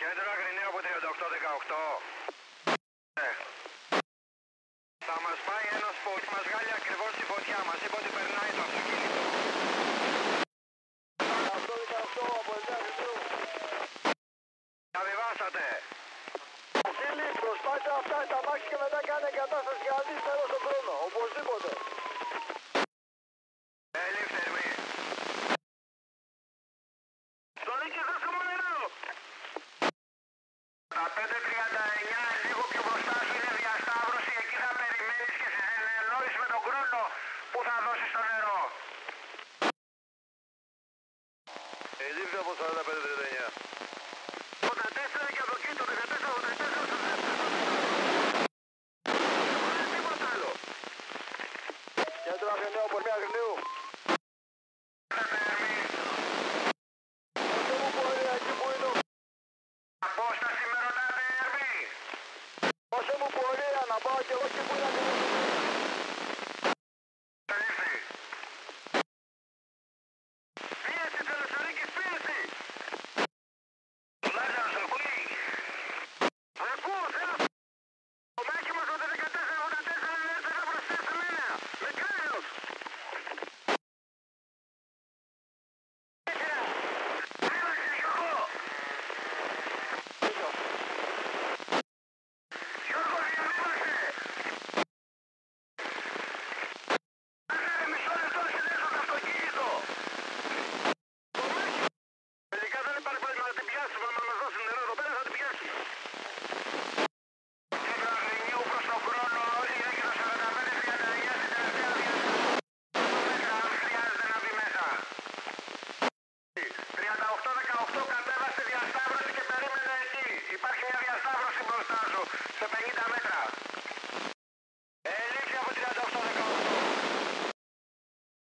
Κέντρο Αγρινίου από 38-18. Ναι. Θα μας πάει ένας που μας βγάλει ακριβώς τη φωτιά. Μας είπε ότι περνάει το αυτοκίνητο. 18-18 από 9 Αγρινίου. Διαβιβάσατε. Φίλοι, προσπάθεια αυτά τα μάξι και μετά κάνε εγκατάσταση για να δεις πέρα στον χρόνο. Οπωσδήποτε. Ελήφθη ερμή. Στον Νίκη δώσε μου νερό. Τα 5.39 λίγο πιο μπροστά σου είναι διασταύρωση. Εκεί θα περιμένεις και σε συνεννόηση με τον χρόνο που θα δώσεις το νερό. Ελήφθη από 45-39. 84 και από εκεί το 14-84 στο δεύτερο. Τίποτα άλλο. Κέντρο Αγρινίου από 9 Αγρινίου. Δώσε μου πορεία εκεί που είναι. ο- Απόσταση με ρωτάτε Ερμή. Δώσε μου πορεία να πάω και εγώ εκεί που είναι 38-18 κατέβασε διασταύρωση και περίμενε εκεί. Υπάρχει μια διασταύρωση μπροστά σου σε 50 μέτρα.